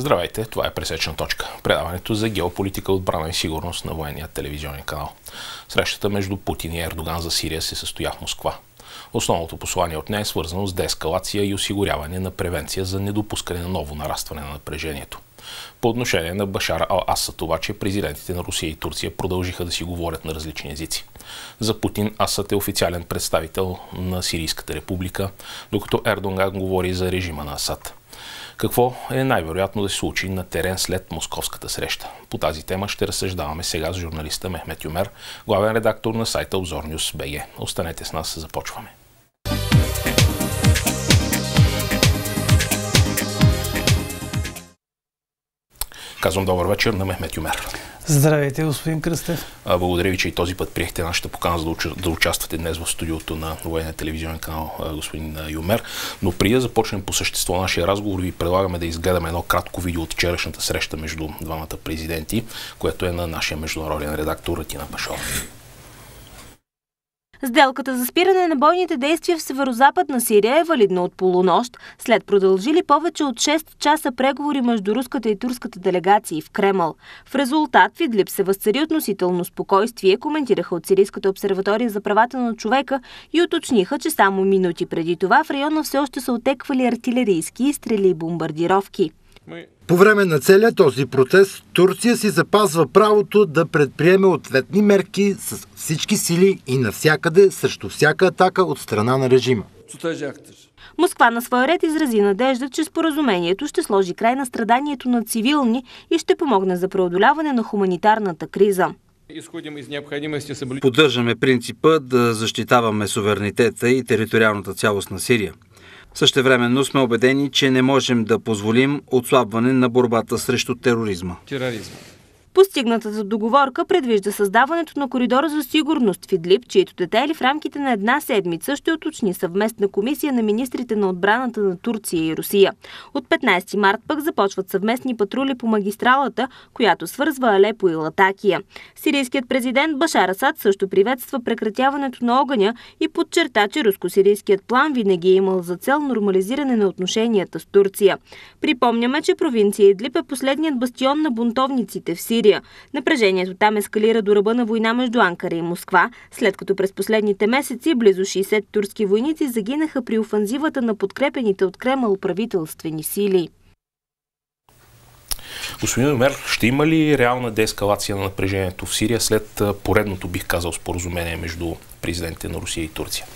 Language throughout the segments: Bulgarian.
Здравейте, това е Пресечна точка. Предаването за геополитика, отбрана и сигурност на военния телевизионен канал. Срещата между Путин и Ердоган за Сирия се състоя в Москва. Основното послание от нея е свързано с деескалация и осигуряване на превенция за недопускане на ново нарастване на напрежението. По отношение на Башар Ал-Асад обаче президентите на Русия и Турция продължиха да си говорят на различни езици. За Путин Асад е официален представител на Сирийската република, докато Ердоган говори за режима на Асад. Какво е най-вероятно да се случи на терен след московската среща? По тази тема ще разсъждаваме сега с журналиста Мехмет Юмер, главен редактор на сайта Обзор БГ. Останете с нас, започваме. Казвам добър вечер на Мехмет Юмер. Здравейте, господин Кръстев. Благодаря ви, че и този път приехте нашата покана за да участвате днес в студиото на военния телевизионен канал господин Юмер. Но преди да започнем по същество нашия разговор, ви предлагаме да изгледаме едно кратко видео от вчерашната среща между двамата президенти, което е на нашия международен редактор Ратина Пашов. Сделката за спиране на бойните действия в северо-западна Сирия е валидна от полунощ, след продължили повече от 6 часа преговори между руската и турската делегации в Кремъл. В резултат в Идлиб се възцари относително спокойствие, коментираха от Сирийската обсерватория за правата на човека и уточниха, че само минути преди това в района все още са отеквали артилерийски изстрели и бомбардировки. По време на целия този процес Турция си запазва правото да предприеме ответни мерки с всички сили и навсякъде срещу всяка атака от страна на режима. Москва на своя ред изрази надежда, че споразумението ще сложи край на страданието на цивилни и ще помогне за преодоляване на хуманитарната криза. Поддържаме принципа да защитаваме суверенитета и териториалната цялост на Сирия. Същевременно сме убедени, че не можем да позволим отслабване на борбата срещу тероризма. тероризма. Постигнатата договорка предвижда създаването на коридора за сигурност в Идлиб, чието детайли в рамките на една седмица ще уточни съвместна комисия на министрите на отбраната на Турция и Русия. От 15 март пък започват съвместни патрули по магистралата, която свързва Алепо и Латакия. Сирийският президент Башар Асад също приветства прекратяването на огъня и подчерта, че руско-сирийският план винаги е имал за цел нормализиране на отношенията с Турция. Припомняме, че провинция Идлиб е последният бастион на бунтовниците в Сирия Сирия. Напрежението там ескалира до ръба на война между Анкара и Москва, след като през последните месеци близо 60 турски войници загинаха при офанзивата на подкрепените от Кремъл правителствени сили. Господин Мер, ще има ли реална деескалация на напрежението в Сирия след поредното, бих казал, споразумение между президентите на Русия и Турция?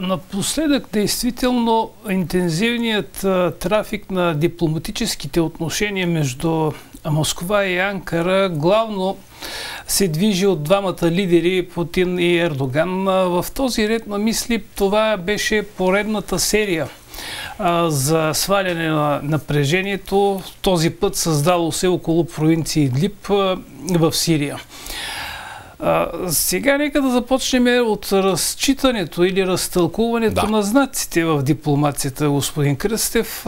Напоследък, действително, интензивният трафик на дипломатическите отношения между Москва и Анкара главно се движи от двамата лидери Путин и Ердоган. В този ред на мисли това беше поредната серия за сваляне на напрежението, този път създало се около провинции Идлиб в Сирия. Сега нека да започнем от разчитането или разтълкуването да. на знаците в дипломацията, господин Кръстев.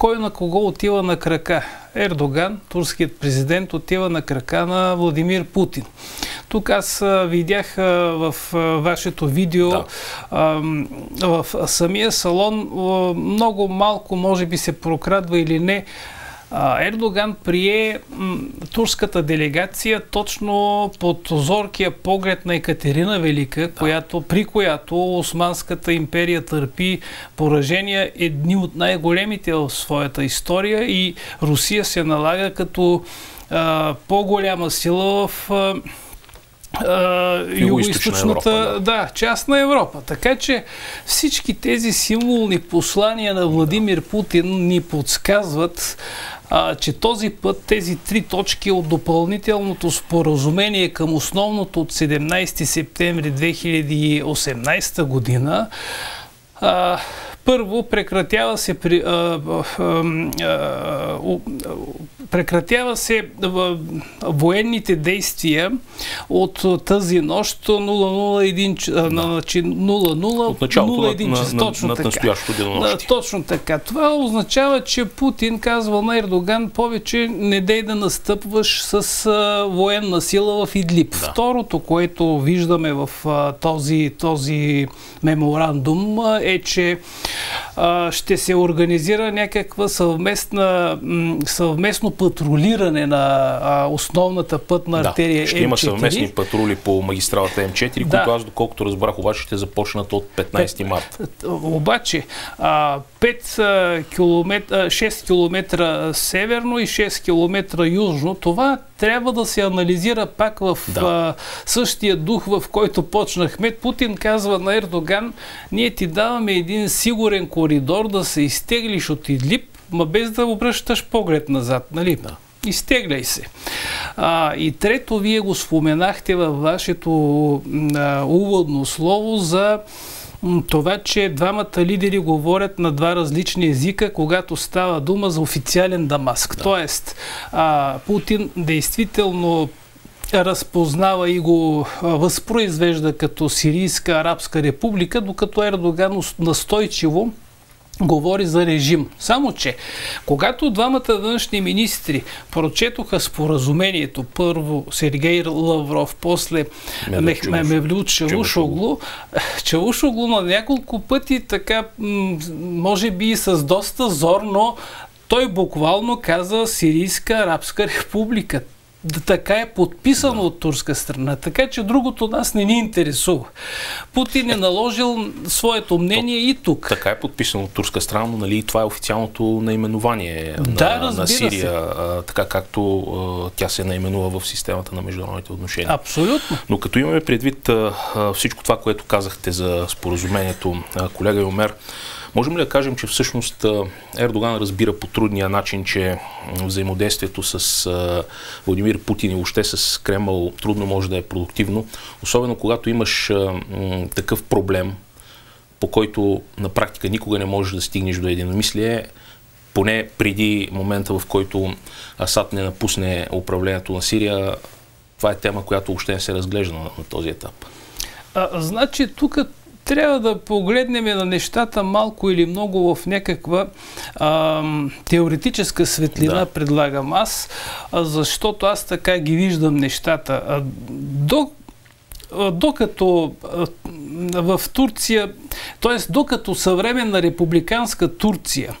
Кой на кого отива на крака? Ердоган, турският президент, отива на крака на Владимир Путин. Тук аз видях в вашето видео да. в самия салон много малко може би се прокрадва или не Ердоган прие турската делегация точно под зоркия поглед на Екатерина Велика, която, при която Османската империя търпи поражения едни от най-големите в своята история и Русия се налага като по-голяма сила в юго-источната да, част на Европа. Така че всички тези символни послания на Владимир Путин ни подсказват, а, че този път тези три точки от допълнителното споразумение към основното от 17 септември 2018 година а, първо прекратява се при, а, а, а, прекратява се военните действия от тази нощ 001 значи 00 от началото 01 час. Точно на, така. Да, точно така. Това означава, че Путин казва на Ердоган повече не дей да настъпваш с а, военна сила в Идлип. Да. Второто, което виждаме в а, този, този меморандум а, е, че а, ще се организира някаква съвместна, съвместно патрулиране на а, основната пътна да, артерия ще М4. има съвместни патрули по магистралата М4, да. които аз доколкото разбрах обаче ще започнат от 15 марта. Обаче а, 5 км, 6 км северно и 6 км южно, това трябва да се анализира пак в да. а, същия дух, в който почнахме. Путин казва на Ердоган, ние ти даваме един сигурен коридор да се изтеглиш от Идлип, ма без да обръщаш поглед назад, нали? Да. Изтегляй се. А, и трето, вие го споменахте във вашето а, уводно слово за това, че двамата лидери говорят на два различни езика, когато става дума за официален Дамаск. Да. Тоест, а, Путин действително разпознава и го възпроизвежда като Сирийска арабска република, докато Ердоган настойчиво говори за режим. Само, че когато двамата външни министри прочетоха споразумението, първо Сергей Лавров, после Мевлют Чавушоглу, Чавушоглу. На няколко пъти така, може би и с доста зор, но той буквално каза Сирийска арабска република да така е подписано да. от турска страна. Така че другото нас не ни интересува. Путин е наложил своето мнение То, и тук. Така е подписано от турска страна, но нали, това е официалното наименование да, на, на Сирия, а, така както а, тя се наименува в системата на международните отношения. Абсолютно. Но като имаме предвид а, всичко това, което казахте за споразумението, а, колега Йомер, Можем ли да кажем, че всъщност Ердоган разбира по трудния начин, че взаимодействието с Владимир Путин и въобще с Кремъл трудно може да е продуктивно, особено когато имаш такъв проблем, по който на практика никога не можеш да стигнеш до единомислие, поне преди момента, в който Асад не напусне управлението на Сирия, това е тема, която въобще не се разглежда на, този етап. А, значи, тук трябва да погледнем на нещата малко или много в някаква а, теоретическа светлина, да. предлагам аз, защото аз така ги виждам нещата. До, докато в Турция, т.е. докато съвременна републиканска Турция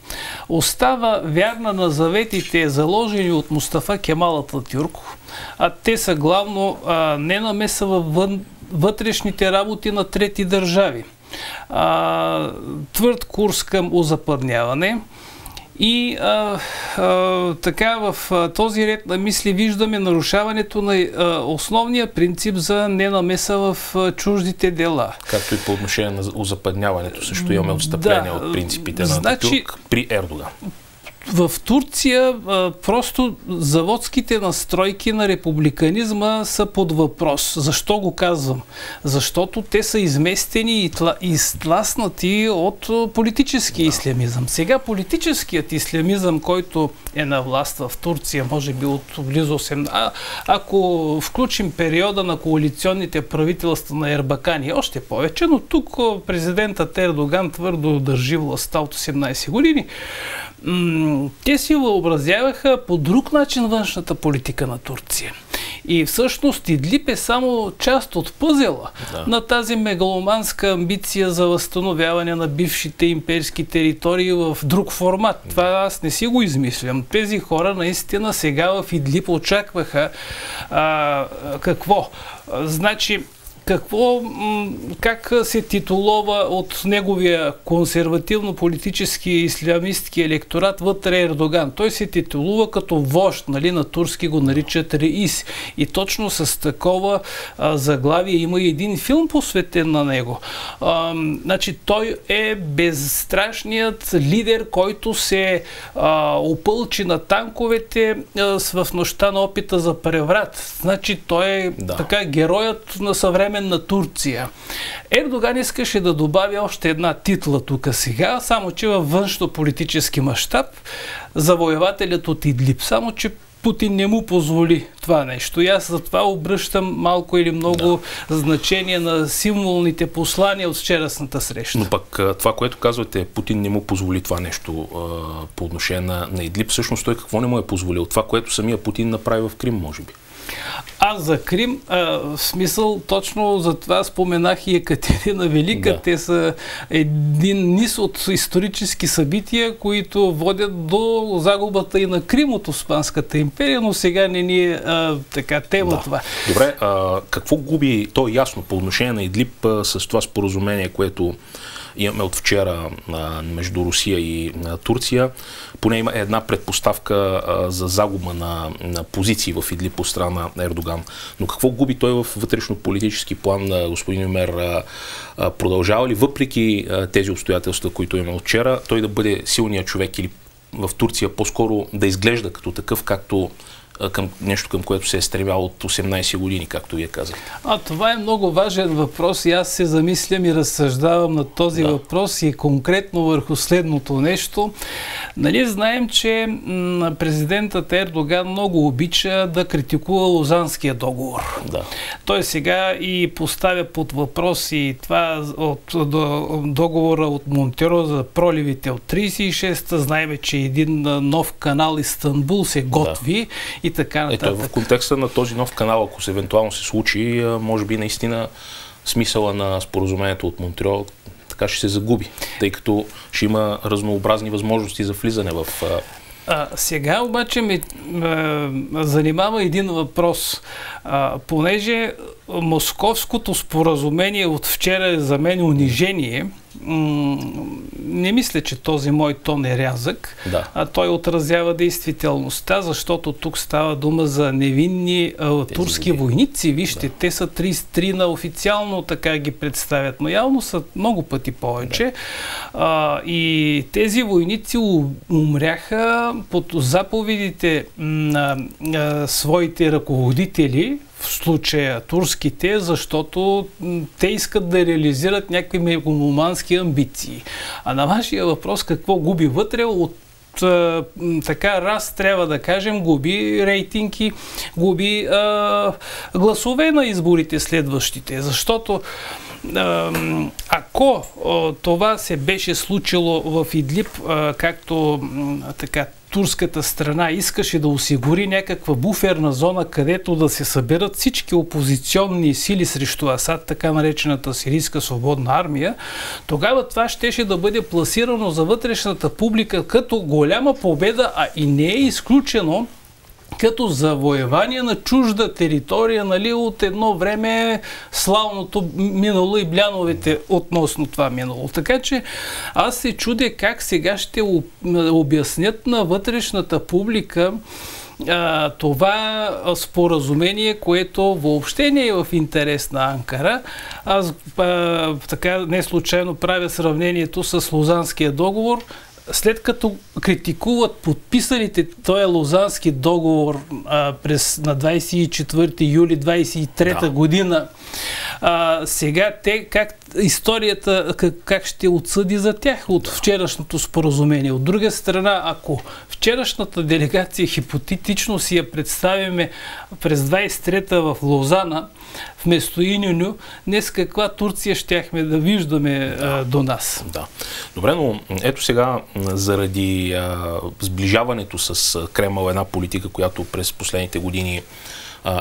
остава вярна на заветите, заложени от Мустафа Кемал Ататюрко, а те са главно а, не намеса във вътрешните работи на трети държави. А, твърд курс към озападняване. И а, а, така в а, този ред на мисли виждаме нарушаването на а, основния принцип за ненамеса в а, чуждите дела. Както и по отношение на озападняването също имаме отстъпление да, от принципите на значи, при Ердоган в Турция а, просто заводските настройки на републиканизма са под въпрос. Защо го казвам? Защото те са изместени и изтласнати от политически да. ислямизъм. Сега политическият ислямизъм, който е на власт в Турция, може би от близо 8... А, ако включим периода на коалиционните правителства на Ербакани, още повече, но тук президентът Ердоган твърдо държи властта от 18 години те си въобразяваха по друг начин външната политика на Турция. И всъщност Идлип е само част от пъзела да. на тази мегаломанска амбиция за възстановяване на бившите имперски територии в друг формат. Това аз не си го измислям. Тези хора наистина сега в Идлип очакваха а, какво? Значи, какво, как се титулова от неговия консервативно-политически ислямистки електорат вътре Ердоган. Той се титулува като вожд, нали, на турски го наричат Реис. И точно с такова а, заглавие има и един филм посветен на него. А, значи той е безстрашният лидер, който се а, опълчи на танковете а, в нощта на опита за преврат. Значи той е да. така героят на съвремен съвременна Турция. Ердоган искаше да добави още една титла тук сега, само че във външно политически мащаб завоевателят от Идлип. Само че Путин не му позволи това нещо. И аз за това обръщам малко или много да. значение на символните послания от вчерашната среща. Но пък това, което казвате, Путин не му позволи това нещо по отношение на, на Идлип, всъщност той какво не му е позволил? Това, което самия Путин направи в Крим, може би. Аз за Крим, а, в смисъл, точно за това споменах и Екатерина Велика. Да. Те са един низ от исторически събития, които водят до загубата и на Крим от Османската империя, но сега не ни е а, така тема да. това. Добре, а, какво губи, то е ясно по отношение на Идлип а, с това споразумение, което имаме от вчера а, между Русия и а, Турция. Поне има една предпоставка а, за загуба на, на позиции в Идли по страна на Ердоган. Но какво губи той в вътрешно-политически план, господин Юмер, продължава ли въпреки тези обстоятелства, които от вчера, той да бъде силният човек или в Турция по-скоро да изглежда като такъв, както към нещо, към което се е стремял от 18 години, както вие казахте? А това е много важен въпрос и аз се замислям и разсъждавам на този да. въпрос и конкретно върху следното нещо. Нали знаем, че президентът Ердоган много обича да критикува Лозанския договор. Да. Той сега и поставя под въпрос и това от договора от Монтеро за проливите от 36-та. Знаеме, че един нов канал Истанбул се готви да. и и така нататък. Ето, в контекста на този нов канал, ако се евентуално се случи, може би наистина смисъла на споразумението от Монтреал така ще се загуби, тъй като ще има разнообразни възможности за влизане в а, сега обаче ме а, занимава един въпрос. А, понеже Московското споразумение от вчера е за мен унижение, не мисля, че този мой тон е рязък, да. а той отразява действителността, защото тук става дума за невинни а, турски войници. Вижте, да. те са 33 на официално така ги представят, но явно са много пъти повече. Да. А, и тези войници умряха под заповедите на своите ръководители, в случая турските, защото те искат да реализират някакви мегомомански амбиции. А на вашия въпрос какво губи вътре от така раз, трябва да кажем, губи рейтинги, губи а, гласове на изборите следващите. Защото ако това се беше случило в Идлип, а, както така турската страна искаше да осигури някаква буферна зона, където да се съберат всички опозиционни сили срещу Асад, така наречената сирийска свободна армия, тогава това щеше да бъде пласирано за вътрешната публика като голяма победа, а и не е изключено като завоевание на чужда територия, нали, от едно време славното минало и бляновете относно това минало. Така че аз се чудя как сега ще обяснят на вътрешната публика а, това споразумение, което въобще не е в интерес на Анкара. Аз а, така не случайно правя сравнението с Лозанския договор след като критикуват подписалите този Лозански договор а, през на 24 юли 23 да. година, а, сега те как историята как, как ще отсъди за тях от вчерашното споразумение. От друга страна, ако вчерашната делегация хипотетично си я представиме през 23-та в Лозана, вместо Инюню, днес каква Турция щяхме да виждаме да. А, до нас. Да. Добре, но ето сега, заради а, сближаването с Кремъл, една политика, която през последните години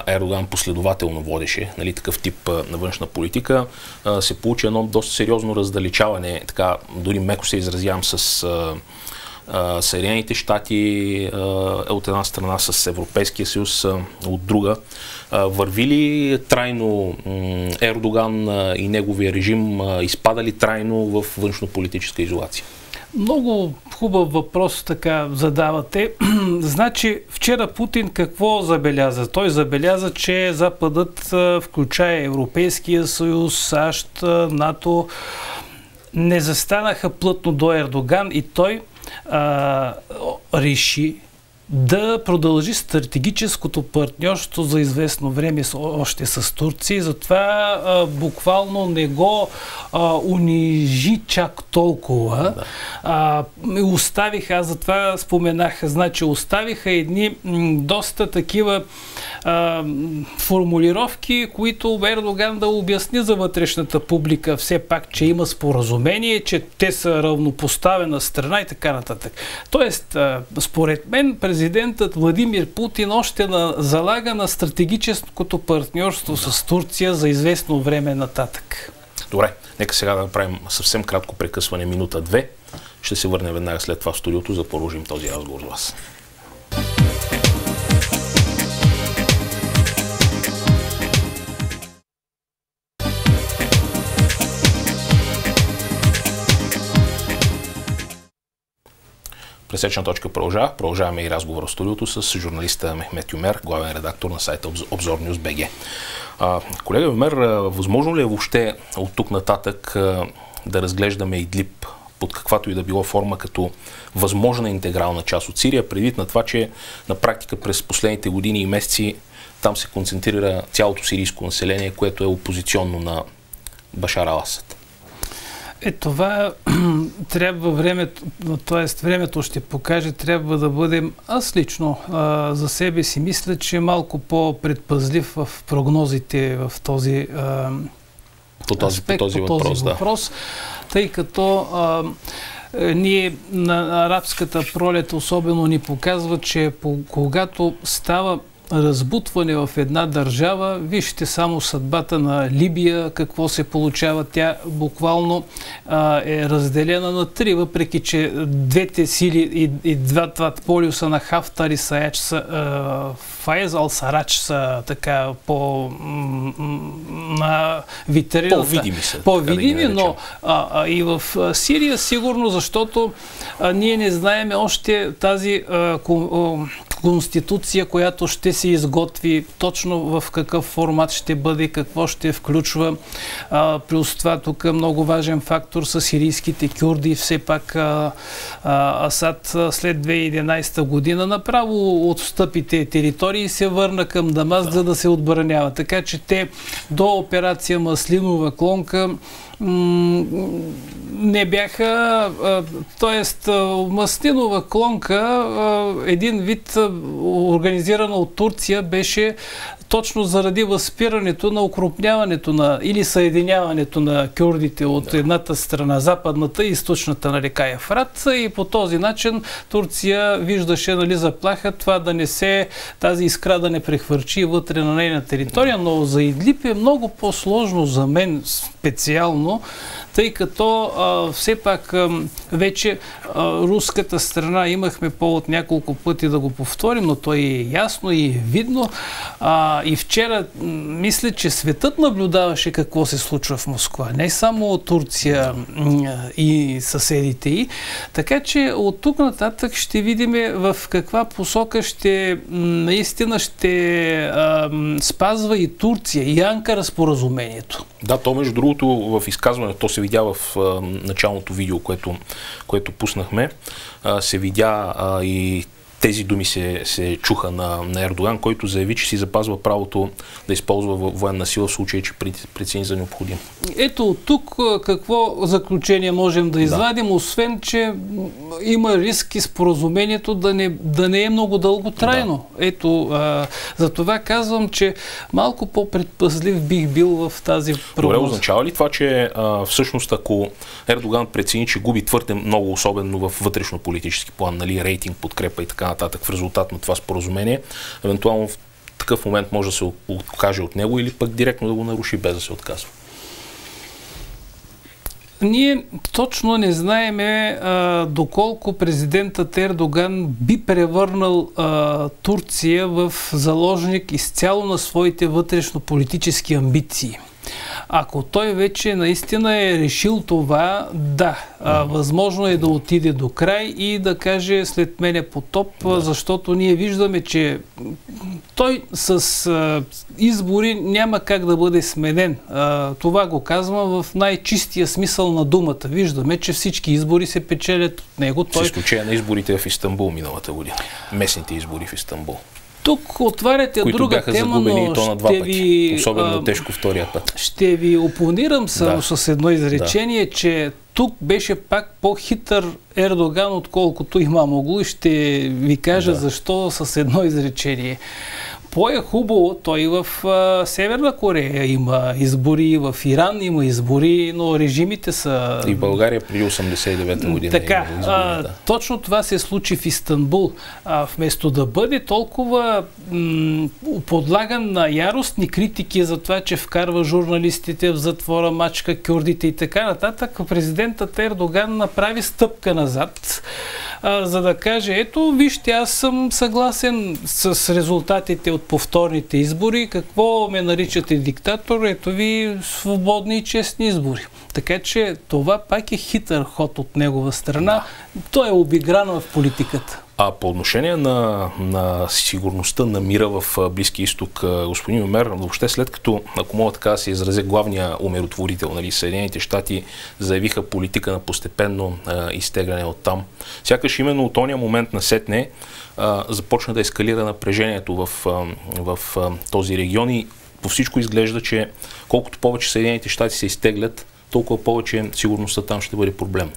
Ердоган последователно водеше, нали, такъв тип на външна политика, се получи едно доста сериозно раздалечаване, така дори меко се изразявам с Съединените щати от една страна с Европейския съюз от друга. Върви ли трайно Ердоган и неговия режим, изпада ли трайно в външно-политическа изолация? Много хубав въпрос така задавате. значи, вчера Путин какво забеляза? Той забеляза, че Западът, включая Европейския съюз, САЩ, НАТО, не застанаха плътно до Ердоган и той а, реши да продължи стратегическото партньорство за известно време още с Турция. Затова а, буквално не го а, унижи чак толкова. Да. А, оставиха, аз затова споменах, значи оставиха едни м, доста такива а, формулировки, които Ердоган да обясни за вътрешната публика все пак, че има споразумение, че те са равнопоставена страна и така нататък. Тоест, а, според мен, президентът Владимир Путин още на, залага на стратегическото партньорство с Турция за известно време нататък. Добре, нека сега да направим съвсем кратко прекъсване, минута-две. Ще се върнем веднага след това в студиото, за да продължим този разговор с вас. Пресечна точка продължава. Продължаваме и разговор в студиото с журналиста Мехмет Юмер, главен редактор на сайта Обзор Нюз БГ. Колега Юмер, възможно ли е въобще от тук нататък да разглеждаме Идлип под каквато и да било форма като възможна интегрална част от Сирия, предвид на това, че на практика през последните години и месеци там се концентрира цялото сирийско население, което е опозиционно на Башар Аласад. Е, това трябва времето, т.е. времето ще покаже, трябва да бъдем, аз лично а, за себе си мисля, че малко по-предпазлив в прогнозите в този а, по този, аспект, по този, по този въпрос, въпрос да. тъй като а, е, ние на арабската пролет особено ни показва, че по, когато става разбутване в една държава. Вижте само съдбата на Либия, какво се получава. Тя буквално а, е разделена на три, въпреки че двете сили и, и двата полюса на Хафтар и Саяч са а, Фаез Ал-Сарач са така по на витрината. По-видими са. По-видими, да но а, а, и в Сирия сигурно, защото а, ние не знаеме още тази а, конституция, която ще се изготви точно в какъв формат ще бъде, какво ще включва. А, плюс това тук е много важен фактор са сирийските кюрди. Все пак а, а, Асад след 2011 година направо отстъпите територии и се върна към Дамас, да. за да се отбранява. Така че те до операция Маслинова клонка не бяха, т.е. Мастинова клонка, един вид организирана от Турция, беше точно заради възпирането на укрупняването на или съединяването на кюрдите от да. едната страна, западната и източната на река Ефрат и по този начин Турция виждаше нали, заплаха това да не се, тази искра да не прехвърчи вътре на нейна територия, но за Идлип е много по-сложно за мен специално, тъй като а, все пак а, вече а, руската страна имахме повод няколко пъти да го повторим, но то е ясно и е видно. А, и вчера мисля, че светът наблюдаваше какво се случва в Москва. Не само Турция и съседите й. Така че от тук нататък ще видим в каква посока ще наистина ще а, спазва и Турция и Анкара споразумението. Да, то между другото в изказването, то се видя в началното видео, което, което пуснахме, се видя и тези думи се, се чуха на, на Ердоган, който заяви, че си запазва правото да използва военна сила в случай, че прецени за необходим. Ето тук какво заключение можем да извадим, да. освен, че има риск и споразумението да не, да не е много дълго трайно. Да. Ето, а, за това казвам, че малко по-предпазлив бих бил в тази прогноза. Добре, означава ли това, че а, всъщност ако Ердоган прецени, че губи твърде много, особено в вътрешно-политически план, нали, рейтинг, подкрепа и така нататък в резултат на това споразумение, евентуално в такъв момент може да се откаже от него или пък директно да го наруши без да се отказва. Ние точно не знаеме доколко президентът Ердоган би превърнал а, Турция в заложник изцяло на своите вътрешно-политически амбиции. Ако той вече наистина е решил това, да, а, възможно е да отиде до край и да каже след мене потоп, да. защото ние виждаме, че той с а, избори няма как да бъде сменен. А, това го казвам в най-чистия смисъл на думата. Виждаме, че всички избори се печелят от него. Той... С изключение на изборите в Истанбул миналата година. Местните избори в Истанбул. Тук отваряте които друга бяха тема, но то на два ще пъти. ви... Особено а, тежко втория път. Ще ви опонирам само Да. с едно изречение, да. че тук беше пак по-хитър Ердоган, отколкото има могло и ще ви кажа Да. защо с едно изречение. По-е хубаво, той в а, Северна Корея има избори, в Иран има избори, но режимите са... И в България преди 89-та година. Така, имало избори, а, да. точно това се случи в Истанбул. А, вместо да бъде толкова м- подлаган на яростни критики за това, че вкарва журналистите в затвора, мачка кюрдите и така нататък, президентът Ердоган направи стъпка назад, а, за да каже, ето, вижте, аз съм съгласен с резултатите от повторните избори. Какво ме наричате диктатор? Ето ви свободни и честни избори. Така че това пак е хитър ход от негова страна. Той е обигран в политиката. А по отношение на, на сигурността на мира в а, Близкия изток, господин Умер, въобще след като, ако мога така да се изразя, главния умиротворител, нали, Съединените щати заявиха политика на постепенно а, изтегляне от там, сякаш именно от ония момент на сетне а, започна да ескалира напрежението в, а, в а, този регион и по всичко изглежда, че колкото повече Съединените щати се изтеглят, толкова повече сигурността там ще бъде проблемна.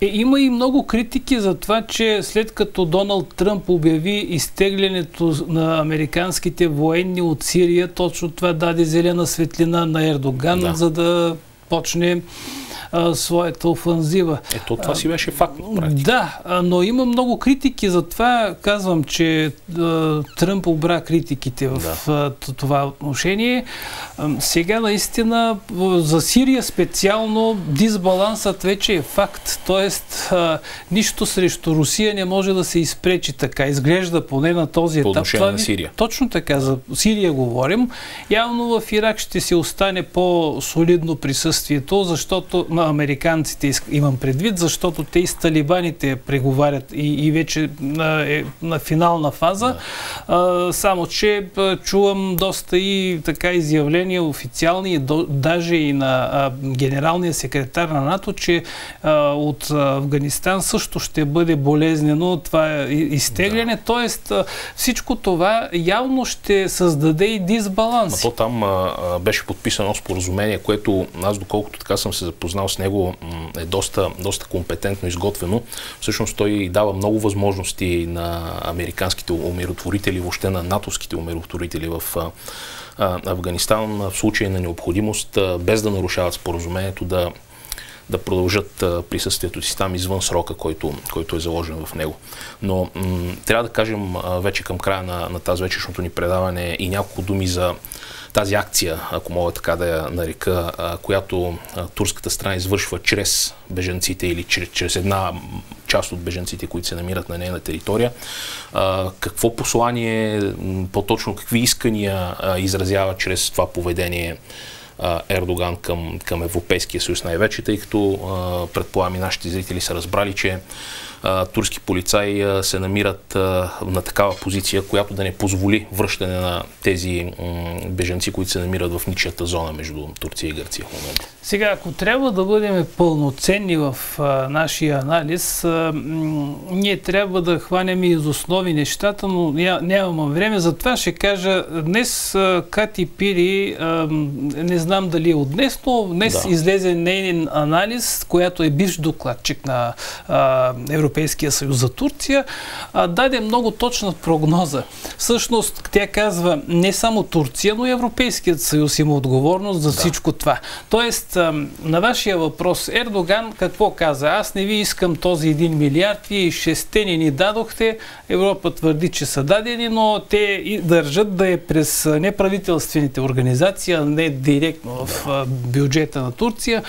Е, има и много критики за това, че след като Доналд Тръмп обяви изтеглянето на американските военни от Сирия, точно това даде зелена светлина на Ердоган, Да. за да почне а, своята офанзива. Ето това си беше факт практика. Да, но има много критики, затова казвам, че а, Тръмп обра критиките в Да. това отношение. Сега наистина за Сирия специално дисбалансът вече е факт. Тоест а, нищо срещу Русия не може да се изпречи така. Изглежда поне на този По етап. отношение Това на Сирия. Точно така, за Сирия говорим. Явно в Ирак ще се остане по-солидно присъствието, защото на американците имам предвид, защото те и с талибаните преговарят и, и вече на, е, на финална фаза. А, само, че а, чувам доста и така изявления официални, до, даже и на а, генералния секретар на НАТО, че а, от а, Афганистан също ще бъде болезнено това изтегляне. Тоест а, всичко това явно ще създаде и дисбаланс. то там а, а, беше подписано споразумение, което аз доколкото така съм се запознал с него е доста, доста компетентно изготвено. Всъщност той дава много възможности на американските умиротворители, въобще на натовските умиротворители в Афганистан в случай на необходимост, без да нарушават споразумението, да да продължат присъствието си там извън срока, който, който е заложен в него. Но м- трябва да кажем вече към края на, на тази вечершното ни предаване и няколко думи за тази акция, ако мога така да я нарека, която турската страна извършва чрез беженците или чрез, една част от беженците, които се намират на нейна територия. Какво послание, по-точно какви искания изразява чрез това поведение Ердоган към, към Европейския съюз най-вече, тъй като предполагам и нашите зрители са разбрали, че а, турски полицаи а, се намират а, на такава позиция, която да не позволи връщане на тези м, беженци, които се намират в ничията зона между Турция и Гърция в момента. Сега, ако трябва да бъдем пълноценни в а, нашия анализ, а, м, ние трябва да хванем из основи нещата, но ня, нямаме време. Затова ще кажа, днес а, Кати Пири, а, не знам дали е от днес, но днес Да. излезе нейн анализ, която е бивш докладчик на а, Европейския съюз за Турция, а, даде много точна прогноза. Всъщност, тя казва, не само Турция, но и Европейският съюз има отговорност за всичко това. Тоест, ам, на вашия въпрос, Ердоган какво каза? Аз не ви искам този 1 милиард, вие и шесте не ни дадохте. Европа твърди, че са дадени, но те и държат да е през а, неправителствените организации, а не директно в а, бюджета на Турция.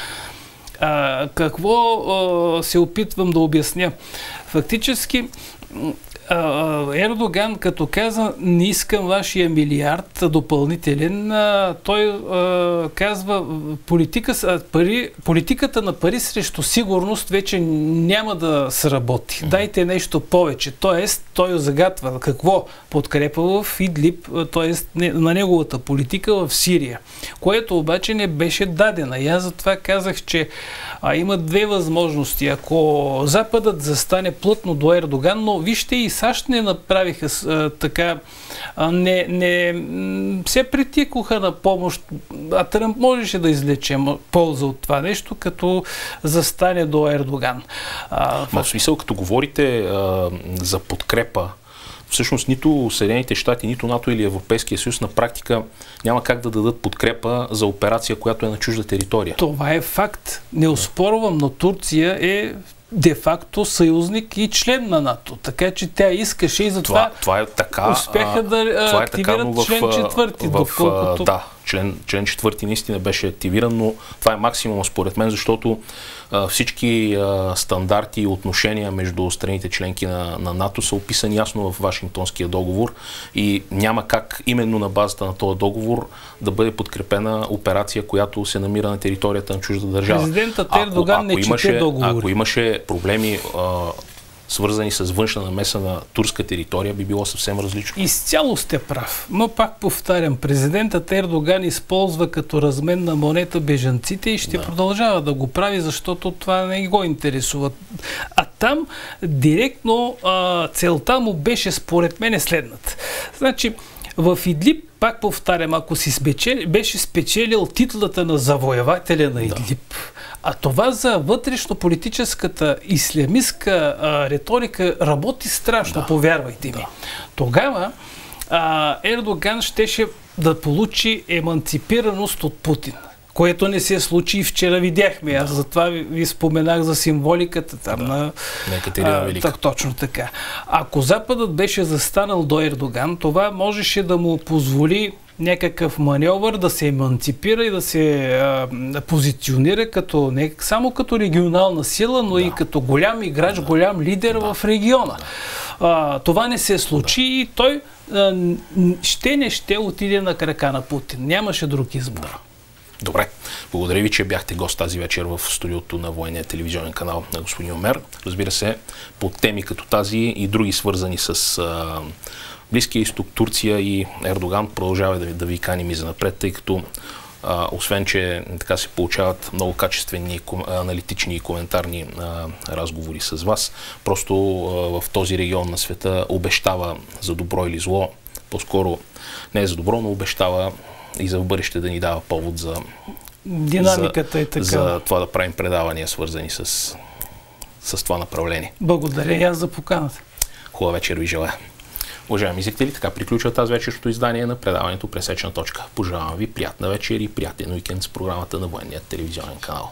А, какво а, се опитвам да обясня? Фактически, Ердоган, като каза, не искам вашия милиард допълнителен, той казва, политика, пари, политиката на пари срещу сигурност вече няма да сработи. Дайте нещо повече. Тоест, той загатва какво подкрепа в Идлип, т.е. на неговата политика в Сирия, което обаче не беше дадена. И аз затова казах, че а, има две възможности. Ако Западът застане плътно до Ердоган, но вижте и САЩ не направиха а, така, а, не, не се притикоха на помощ, а Тръмп можеше да излече полза от това нещо, като застане до Ердоган. А, в смисъл, като говорите а, за подкрепа всъщност нито Съединените щати, нито НАТО или Европейския съюз на практика няма как да дадат подкрепа за операция, която е на чужда територия. Това е факт. Не оспорвам, но Турция е де-факто съюзник и член на НАТО. Така че тя искаше и затова това, това е така, успяха да това е така, в, член четвърти. В, доколкото... Да, член, член четвърти наистина беше активиран, но това е максимум според мен, защото а, всички а, стандарти и отношения между страните членки на, на НАТО са описани ясно в Вашингтонския договор и няма как именно на базата на този договор да бъде подкрепена операция, която се намира на територията на чужда държава. Президентът Ердоган не имаше, чете договори. Ако имаше проблеми а, свързани с външна намеса на турска територия, би било съвсем различно. Изцяло сте прав. Но пак повтарям, президентът Ердоган използва като размен на монета бежанците и ще да. продължава да го прави, защото това не го интересува. А там директно а, целта му беше според мен следната. Значи, в Идлип, пак повтарям, ако си спечели, беше спечелил титлата на завоевателя на Идлип, да а това за вътрешно-политическата ислямистка а, риторика работи страшно, да. повярвайте ми. Да. Тогава а, Ердоган щеше да получи еманципираност от Путин което не се случи и вчера видяхме. Аз затова ви, ви споменах за символиката там да. на, на Екатерина Велика. Так, точно така. Ако Западът беше застанал до Ердоган, това можеше да му позволи някакъв маневър да се еманципира и да се а, позиционира като, не само като регионална сила, но да. и като голям играч, да. голям лидер да. в региона. А, това не се случи да. и той а, ще не ще отиде на крака на Путин. Нямаше друг избор. Да. Добре. Благодаря ви, че бяхте гост тази вечер в студиото на военния телевизионен канал на господин Омер. Разбира се, по теми като тази и други свързани с а, Близкия изток, Турция и Ердоган продължава да, да ви каним и за напред, тъй като а, освен, че така се получават много качествени аналитични и коментарни а, разговори с вас, просто а, в този регион на света обещава за добро или зло, по-скоро не е за добро, но обещава и за в бъдеще да ни дава повод за Динамиката за, е така. За това да правим предавания, свързани с, с това направление. Благодаря и аз за поканата. Хубава вечер ви желая. Уважаеми зрители, така приключва тази вечершното издание на предаването Пресечна точка. Пожелавам ви приятна вечер и приятен уикенд с програмата на Военния телевизионен канал.